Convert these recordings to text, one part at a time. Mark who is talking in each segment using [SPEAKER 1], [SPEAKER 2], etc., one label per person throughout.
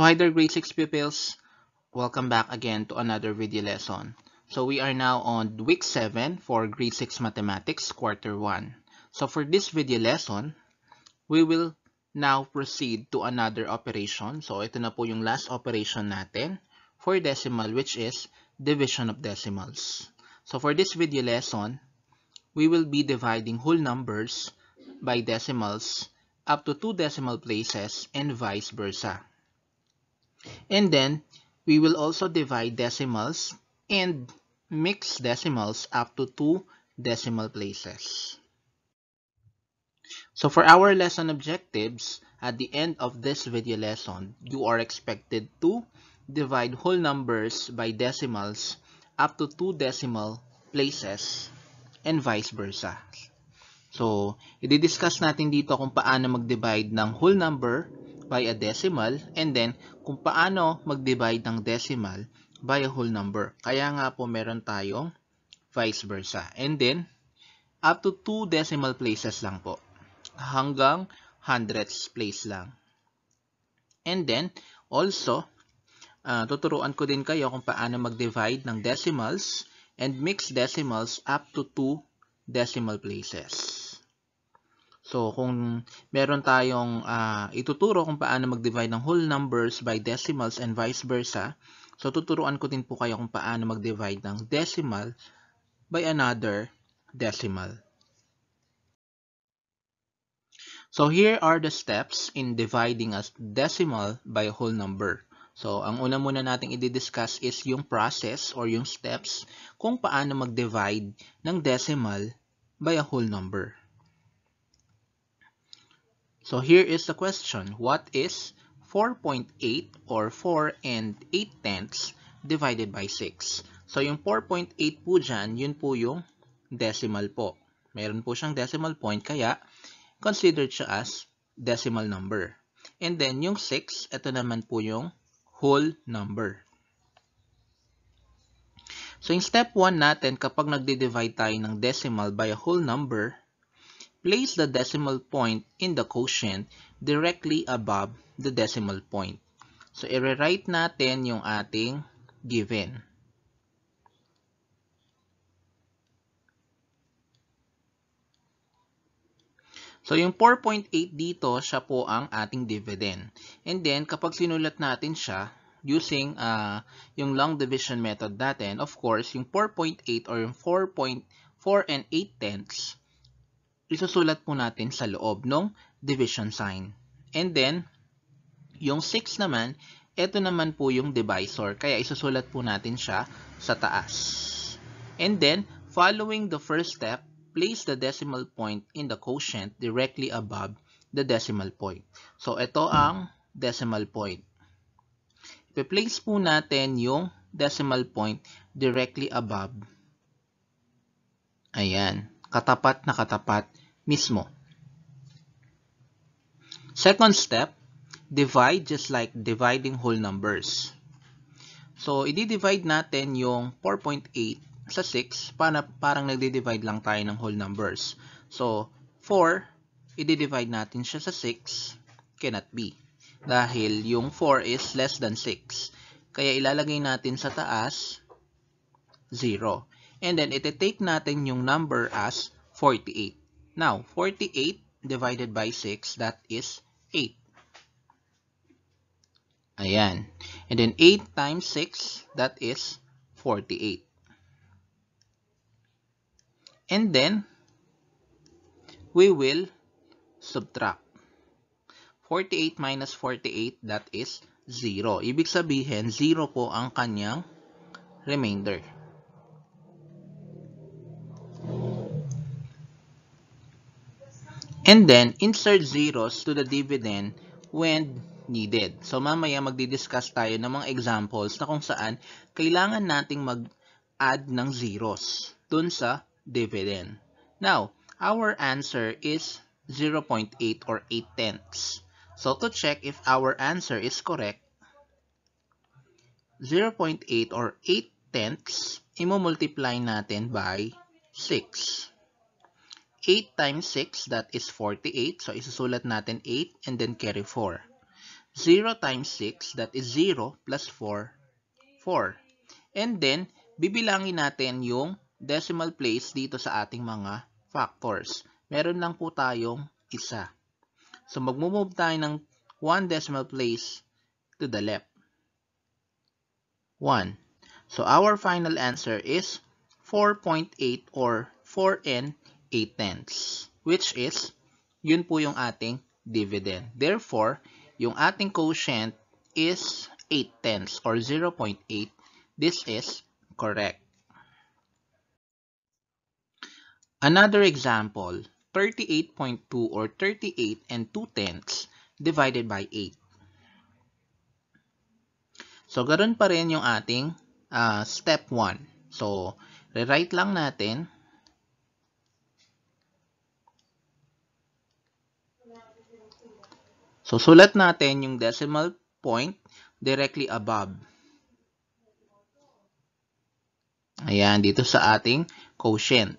[SPEAKER 1] So hi there grade 6 pupils, welcome back again to another video lesson. So we are now on week 7 for grade 6 mathematics quarter 1. So for this video lesson, we will now proceed to another operation. So ito na po yung last operation natin for decimal which is division of decimals. So for this video lesson, we will be dividing whole numbers by decimals up to two decimal places and vice versa. And then, we will also divide decimals and mix decimals up to two decimal places. So for our lesson objectives, at the end of this video lesson, you are expected to divide whole numbers by decimals up to two decimal places and vice versa. So, i-discuss natin dito kung paano mag-divide ng whole number by a decimal and then kung paano mag-divide ng decimal by a whole number. Kaya nga po meron tayong vice versa. And then, up to 2 decimal places lang po. Hanggang hundredths place lang. And then, also, uh, tuturuan ko din kayo kung paano mag-divide ng decimals and mix decimals up to 2 decimal places. So, kung meron tayong uh, ituturo kung paano mag-divide ng whole numbers by decimals and vice versa, so tuturuan ko din po kayo kung paano mag-divide ng decimal by another decimal. So, here are the steps in dividing a decimal by a whole number. So, ang una muna nating i-discuss is yung process or yung steps kung paano mag-divide ng decimal by a whole number. So here is the question. What is 4.8 or 4 and 8 tenths divided by 6? So yung 4.8 po dyan, yun po yung decimal po. Meron po siyang decimal point, kaya considered siya as decimal number. And then yung 6, ito naman po yung whole number. So in step 1 natin, kapag nagde-divide tayo ng decimal by a whole number, Place the decimal point in the quotient directly above the decimal point. So, i-rewrite natin yung ating given. So, yung 4.8 dito, siya po ang ating dividend. And then, kapag sinulat natin siya, using uh, yung long division method natin, of course, yung 4.8 or yung 4.4 and 8 tenths, isusulat po natin sa loob ng division sign. And then, yung 6 naman, ito naman po yung divisor. Kaya isusulat po natin siya sa taas. And then, following the first step, place the decimal point in the quotient directly above the decimal point. So, ito ang decimal point. Ipe-place po natin yung decimal point directly above. Ayan. Katapat na katapat mismo. Second step, divide just like dividing whole numbers. So, i-divide natin yung 4.8 sa 6 para parang nagdi-divide lang tayo ng whole numbers. So, 4, i-divide natin siya sa 6, cannot be. Dahil yung 4 is less than 6. Kaya ilalagay natin sa taas, 0. And then, iti-take natin yung number as 48. Now, 48 divided by 6, that is 8. Ayan. And then 8 times 6, that is 48. And then, we will subtract. 48 minus 48, that is 0. Ibig sabihin, 0 po ang kanyang remainder. And then, insert zeros to the dividend when needed. So, mamaya magdi-discuss tayo ng mga examples na kung saan kailangan nating mag-add ng zeros dun sa dividend. Now, our answer is 0.8 or 8 tenths. So, to check if our answer is correct, 0.8 or 8 tenths, imo-multiply natin by 6. 8 times 6, that is 48. So, isusulat natin 8 and then carry 4. 0 times 6, that is 0 plus 4, 4. And then, bibilangin natin yung decimal place dito sa ating mga factors. Meron lang po tayong isa. So, magmove tayo ng 1 decimal place to the left. 1. So, our final answer is 4.8 or 4n 8-tenths, which is, yun po yung ating dividend. Therefore, yung ating quotient is 8-tenths or 0.8. This is correct. Another example, 38.2 or 38 and 2 tenths divided by 8. So, ganoon pa rin yung ating uh, step 1. So, rewrite lang natin. So, sulat natin yung decimal point directly above. Ayan, dito sa ating quotient.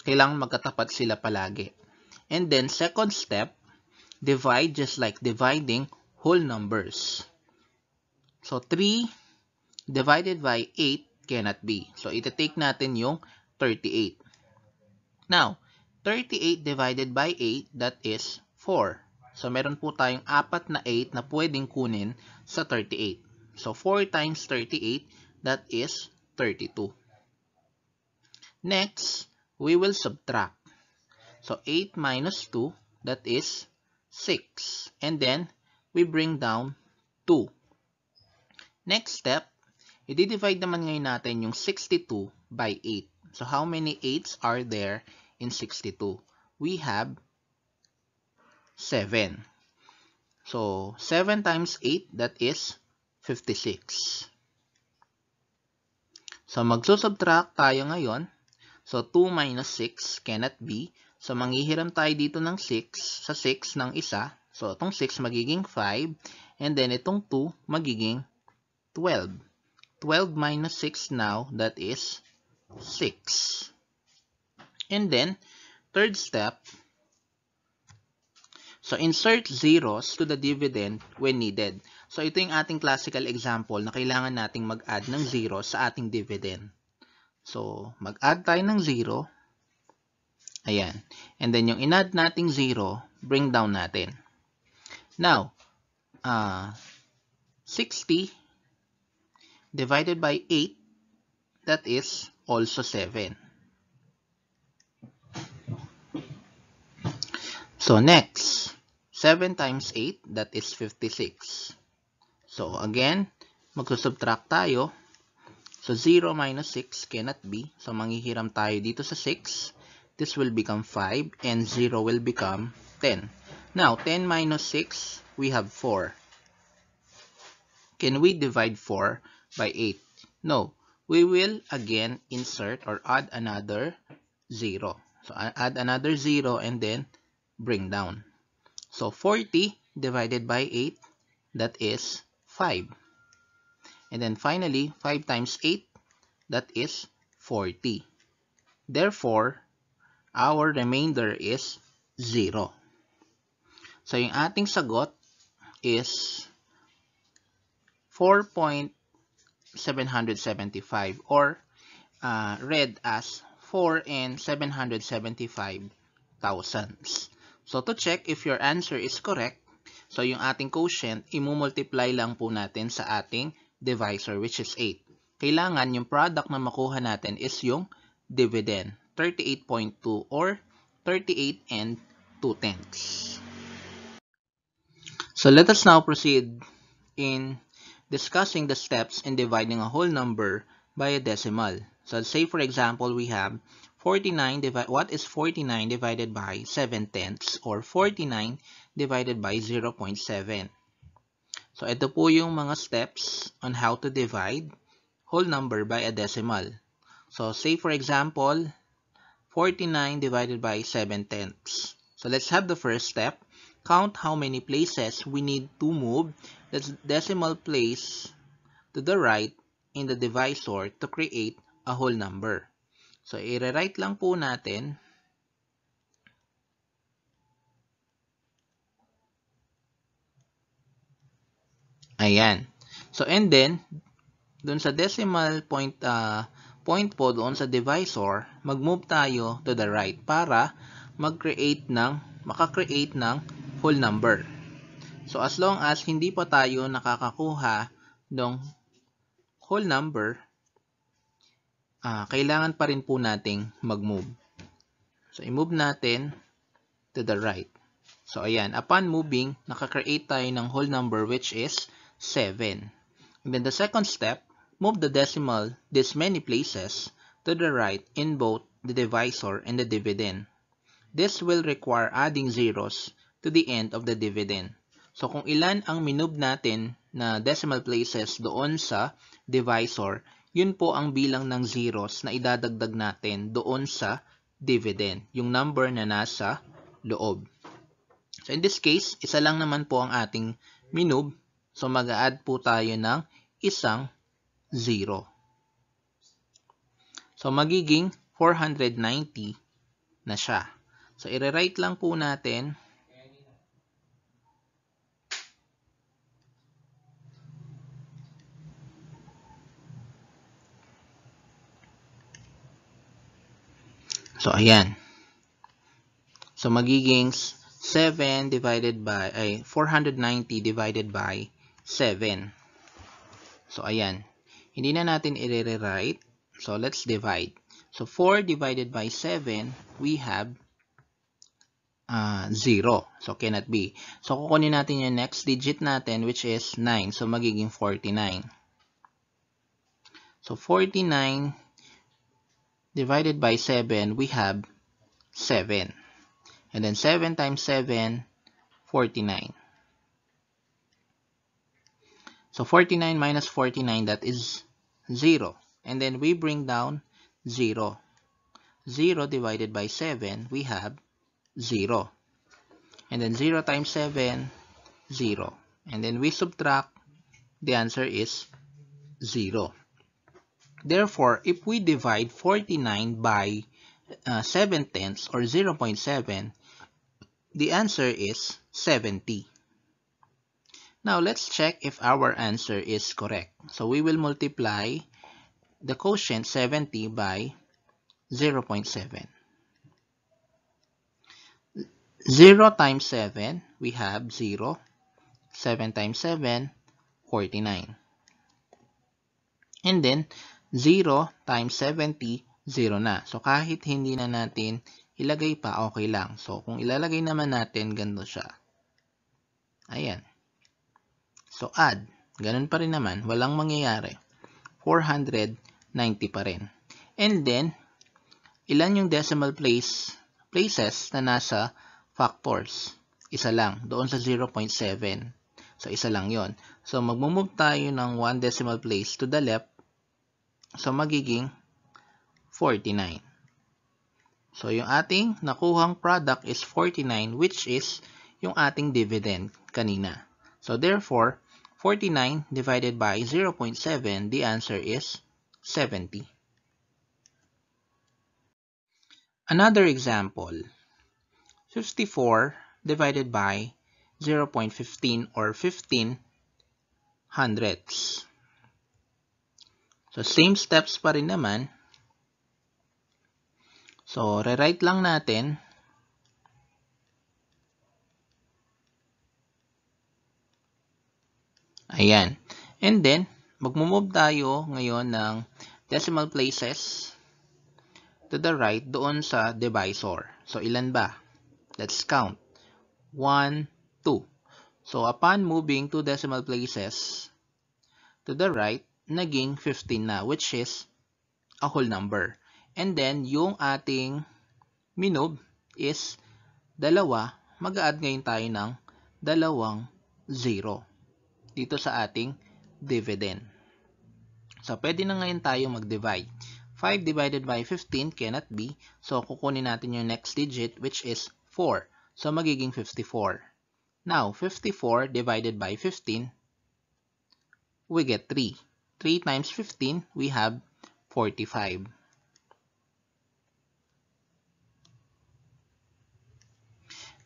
[SPEAKER 1] Kailangan magkatapat sila palagi. And then, second step, divide just like dividing whole numbers. So, 3 divided by 8 cannot be. So, iti-take natin yung 38. Now, 38 divided by 8, that is 4. So, meron po tayong apat na 8 na pwedeng kunin sa 38. So, 4 times 38, that is 32. Next, we will subtract. So 8 minus 2, that is 6. And then, we bring down 2. Next step, i-divide naman ngayon natin yung 62 by 8. So how many 8s are there in 62? We have 7. So 7 times 8, that is 56. So magsusubtract tayo ngayon So, 2 minus 6 cannot be. So, manghihiram tayo dito ng 6 sa 6 ng isa. So, itong 6 magiging 5. And then, itong 2 magiging 12. 12 minus 6 now, that is 6. And then, third step, so insert zeros to the dividend when needed. So, ito yung ating classical example na kailangan nating mag-add ng zero sa ating dividend. So, mag-add tayo ng 0. Ayan. And then, yung in-add nating 0, bring down natin. Now, uh, 60 divided by 8, that is also 7. So, next, 7 times 8, that is 56. So, again, magsusubtract tayo. So 0 minus 6 cannot be. So manghihiram tayo dito sa 6. This will become 5 and 0 will become 10. Now 10 minus 6, we have 4. Can we divide 4 by 8? No. We will again insert or add another 0. So add another 0 and then bring down. So 40 divided by 8, that is 5. And then finally, 5 times 8, that is 40. Therefore, our remainder is 0. So, yung ating sagot is 4.775 or uh, read as 4 and 775 thousandths. So, to check if your answer is correct, so yung ating quotient, imumultiply lang po natin sa ating divisor which is 8. Kailangan yung product na makuha natin is yung dividend, 38.2 or 38 and 2 tenths. So let us now proceed in discussing the steps in dividing a whole number by a decimal. So say for example we have 49 divided what is 49 divided by 7 tenths or 49 divided by 0.7. So, ito po yung mga steps on how to divide whole number by a decimal. So, say for example, 49 divided by 7 tenths. So, let's have the first step. Count how many places we need to move the decimal place to the right in the divisor to create a whole number. So, i-write lang po natin Ayan. So, and then, dun sa decimal point, uh, point po doon sa divisor, mag-move tayo to the right para mag-create ng, makakreate ng whole number. So, as long as hindi pa tayo nakakakuha ng whole number, uh, kailangan pa rin po nating mag-move. So, i-move natin to the right. So, ayan. Upon moving, nakakreate tayo ng whole number which is 7. And then the second step, move the decimal this many places to the right in both the divisor and the dividend. This will require adding zeros to the end of the dividend. So kung ilan ang minove natin na decimal places doon sa divisor, yun po ang bilang ng zeros na idadagdag natin doon sa dividend, yung number na nasa loob. So in this case, isa lang naman po ang ating minove. So mag-add po tayo ng isang 0. So, magiging 490 na siya. So, i-write lang po natin So, ayan. So, magiging 7 divided by, ay, 490 divided by 7. So, ayan. Hindi na natin i-rewrite. So, let's divide. So, 4 divided by 7, we have uh, 0. So, cannot be. So, kukunin natin yung next digit natin, which is 9. So, magiging 49. So, 49 divided by 7, we have 7. And then 7 times 7, 49. So 49 minus 49, that is 0. And then we bring down 0. 0 divided by 7, we have 0. And then 0 times 7, 0. And then we subtract, the answer is 0. Therefore, if we divide 49 by uh, 7 tenths or 0.7, the answer is 70. Now, let's check if our answer is correct. So, we will multiply the quotient 70 by 0.7. 0 times 7, we have 0. 7 times 7, 49. And then, 0 times 70, 0 na. So, kahit hindi na natin ilagay pa, okay lang. So, kung ilalagay naman natin, ganito siya. Ayan. So, add. Ganun pa rin naman. Walang mangyayari. 490 pa rin. And then, ilan yung decimal place places na nasa factors? Isa lang. Doon sa 0.7. So, isa lang yon. So, magmumove tayo ng 1 decimal place to the left. So, magiging 49. So, yung ating nakuhang product is 49 which is yung ating dividend kanina. So, therefore, 49 divided by 0.7, the answer is 70. Another example, 54 divided by 0.15 or 15 hundredths. So, same steps pa rin naman. So, rewrite lang natin Ayan. And then, magmumove tayo ngayon ng decimal places to the right doon sa divisor. So, ilan ba? Let's count. 1, 2. So, upon moving two decimal places to the right, naging 15 na, which is a whole number. And then, yung ating minove is dalawa. Mag-add ngayon tayo ng dalawang 0 dito sa ating dividend. So, pwede na ngayon tayo mag-divide. 5 divided by 15 cannot be. So, kukunin natin yung next digit which is 4. So, magiging 54. Now, 54 divided by 15, we get 3. 3 times 15, we have 45.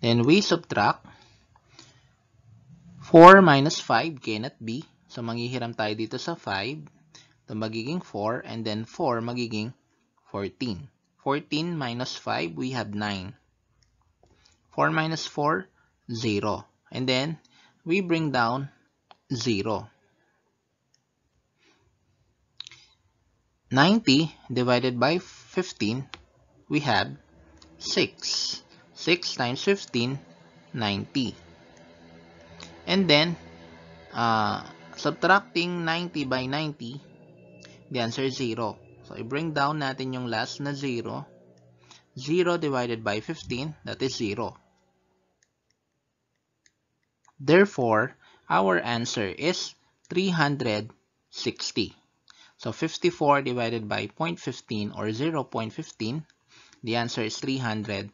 [SPEAKER 1] Then we subtract 4 minus 5 cannot be. So, manghihiram tayo dito sa 5. Ito magiging 4. And then 4 magiging 14. 14 minus 5, we have 9. 4 minus 4, 0. And then, we bring down 0. 90 divided by 15, we have 6. 6 times 15, 90. And then, uh, subtracting 90 by 90, the answer is 0. So, i-bring down natin yung last na 0. 0 divided by 15, that is 0. Therefore, our answer is 360. So, 54 divided by 0.15 or 0.15, the answer is 360.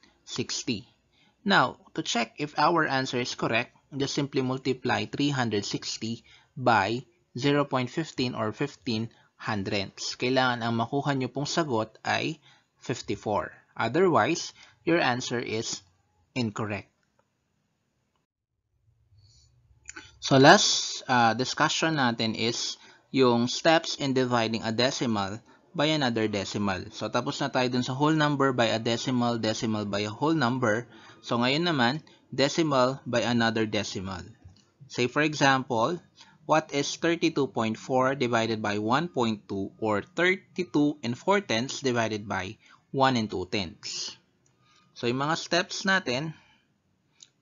[SPEAKER 1] Now, to check if our answer is correct, just simply multiply 360 by 0.15 or 15 hundredths. Kailangan ang makuha nyo pong sagot ay 54. Otherwise, your answer is incorrect. So last uh, discussion natin is yung steps in dividing a decimal by another decimal. So tapos na tayo dun sa whole number by a decimal, decimal by a whole number. So ngayon naman, decimal by another decimal. Say for example, what is 32.4 divided by 1.2 or 32 and 4 tenths divided by 1 and 2 tenths. So yung mga steps natin,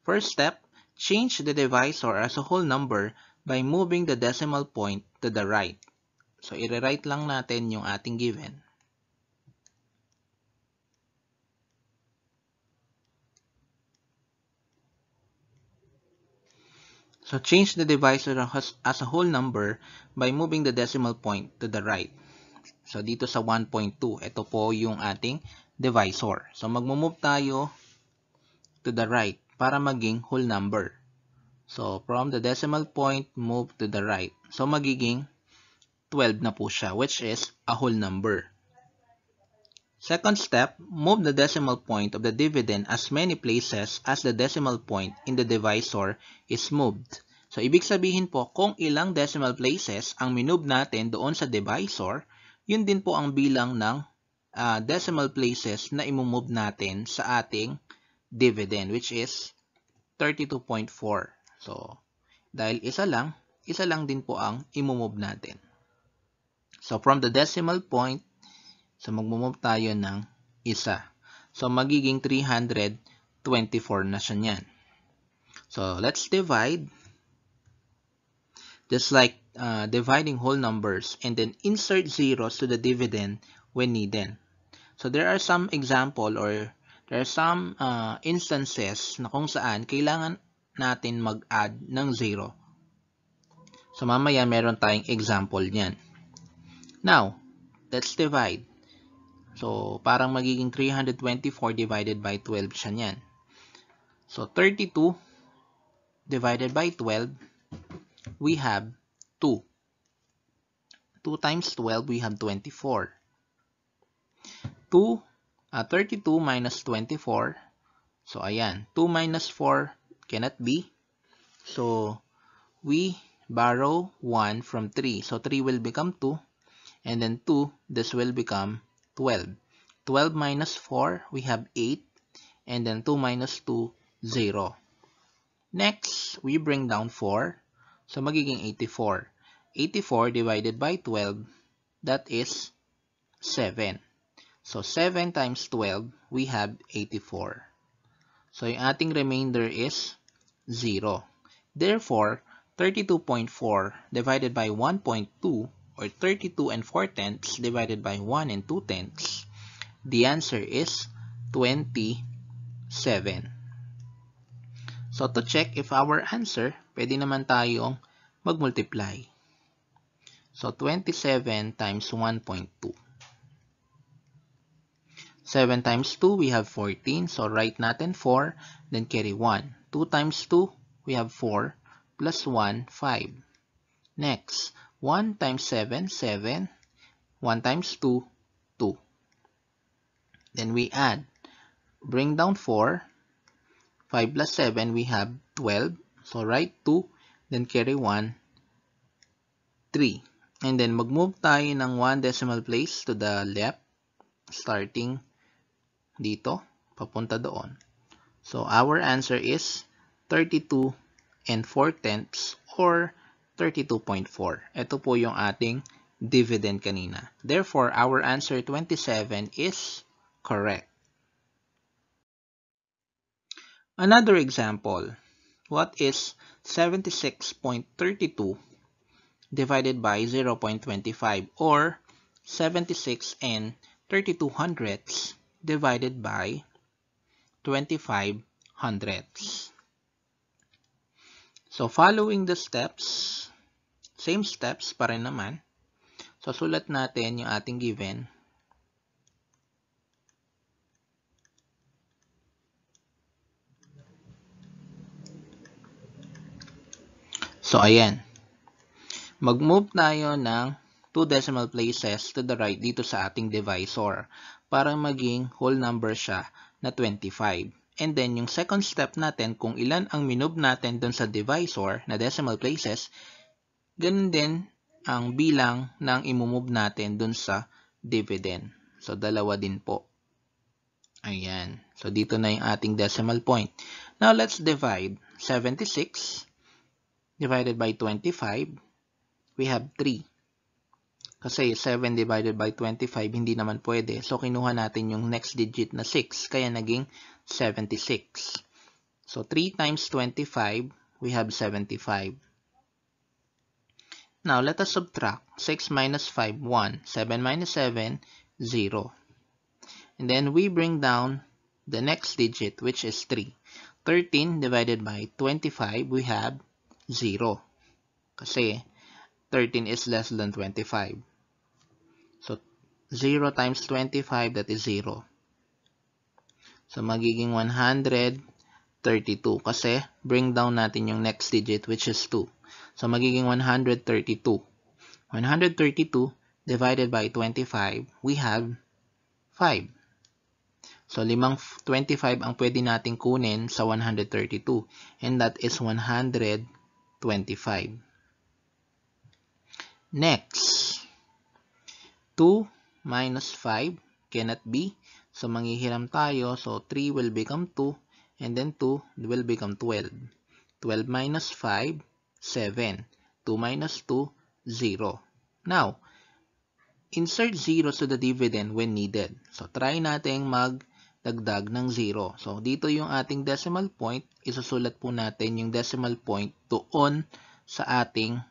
[SPEAKER 1] first step, change the divisor as a whole number by moving the decimal point to the right. So i-write lang natin yung ating given. So change the divisor as, a whole number by moving the decimal point to the right. So dito sa 1.2, ito po yung ating divisor. So magmo-move tayo to the right para maging whole number. So from the decimal point, move to the right. So magiging 12 na po siya, which is a whole number. Second step, move the decimal point of the dividend as many places as the decimal point in the divisor is moved. So, ibig sabihin po, kung ilang decimal places ang minove natin doon sa divisor, yun din po ang bilang ng uh, decimal places na imumove natin sa ating dividend, which is 32.4. So, dahil isa lang, isa lang din po ang imumove natin. So, from the decimal point, So, magmumove tayo ng isa. So, magiging 324 na siya niyan. So, let's divide. Just like uh, dividing whole numbers and then insert zeros to the dividend when needed. So, there are some example or there are some uh, instances na kung saan kailangan natin mag-add ng zero. So, mamaya meron tayong example niyan. Now, let's divide. So, parang magiging 324 divided by 12 siya niyan. So, 32 divided by 12, we have 2. 2 times 12, we have 24. 2, uh, 32 minus 24. So, ayan. 2 minus 4 cannot be. So, we borrow 1 from 3. So, 3 will become 2. And then 2, this will become 12. 12 minus 4, we have 8. And then 2 minus 2, 0. Next, we bring down 4. So, magiging 84. 84 divided by 12, that is 7. So, 7 times 12, we have 84. So, yung ating remainder is 0. Therefore, 32.4 divided by 1.2 or 32 and 4 tenths divided by 1 and 2 tenths, the answer is 27. So to check if our answer, pwede naman tayong mag-multiply. So 27 times 1.2. 7 times 2, we have 14. So write natin 4, then carry 1. 2 times 2, we have 4, plus 1, 5. Next, 1 times 7, 7. 1 times 2, 2. Then we add. Bring down 4. 5 plus 7, we have 12. So write 2. then carry 1, 3. And then mag-move tayo ng 1 decimal place to the left, starting dito, papunta doon. So our answer is 32 and 4 tenths or 32.4. Ito po yung ating dividend kanina. Therefore, our answer 27 is correct. Another example, what is 76.32 divided by 0.25 or 76 and 32 hundredths divided by 25 hundredths. So following the steps, same steps pa rin naman. So sulat natin yung ating given. So ayan. Mag-move tayo ng 2 decimal places to the right dito sa ating divisor para maging whole number siya na 25. And then, yung second step natin, kung ilan ang minove natin dun sa divisor na decimal places, ganun din ang bilang ng imumove natin dun sa dividend. So, dalawa din po. Ayan. So, dito na yung ating decimal point. Now, let's divide 76 divided by 25 we have 3. Kasi 7 divided by 25, hindi naman pwede. So, kinuha natin yung next digit na 6. Kaya naging 76. So, 3 times 25, we have 75. Now, let us subtract. 6 minus 5, 1. 7 minus 7, 0. And then, we bring down the next digit, which is 3. 13 divided by 25, we have 0. Kasi, 13 is less than 25. So, 0 times 25, that is 0. So, magiging 132. Kasi, bring down natin yung next digit, which is 2. So, magiging 132. 132 divided by 25, we have 5. So, limang 25 ang pwede nating kunin sa 132. And that is 125. Next, 2 minus 5 cannot be. So, manghihiram tayo. So, 3 will become 2 and then 2 will become 12. 12 minus 5, 7. 2 minus 2, 0. Now, insert 0 to the dividend when needed. So, try nating magdagdag ng 0. So, dito yung ating decimal point. Isusulat po natin yung decimal point doon sa ating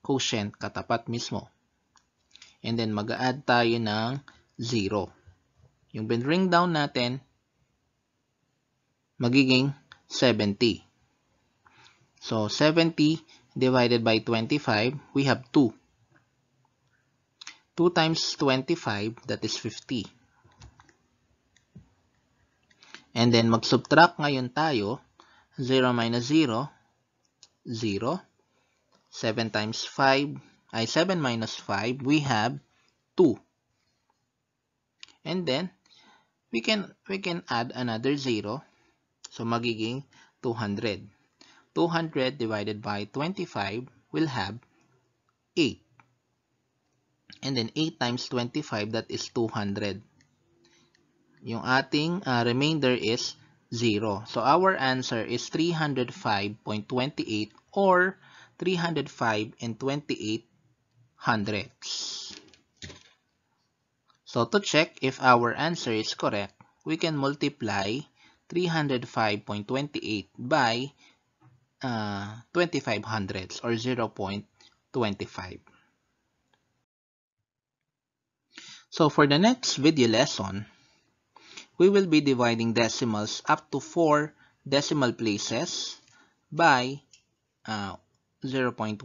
[SPEAKER 1] quotient katapat mismo. And then mag-add tayo ng 0. Yung bring down natin, magiging 70. So 70 divided by 25, we have 2. 2 times 25, that is 50. And then mag-subtract ngayon tayo, 0 minus 0, 0. 7 times 5 ay 7 minus 5, we have 2. And then, we can, we can add another 0. So, magiging 200. 200 divided by 25 will have 8. And then 8 times 25, that is 200. Yung ating uh, remainder is 0. So, our answer is 305.28 or 305 and 28 hundredths. So to check if our answer is correct, we can multiply 305.28 by uh, 25 hundredths or 0.25. So for the next video lesson, we will be dividing decimals up to 4 decimal places by uh, 0.1,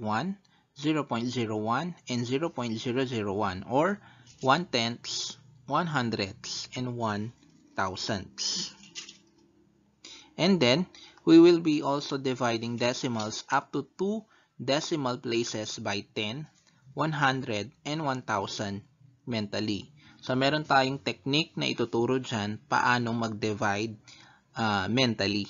[SPEAKER 1] 0.01, and 0.001 or 1 tenths, 1 hundredths, and 1 thousandths. And then, we will be also dividing decimals up to 2 decimal places by 10, 100, and 1,000 mentally. So, meron tayong technique na ituturo dyan paano mag-divide uh, mentally.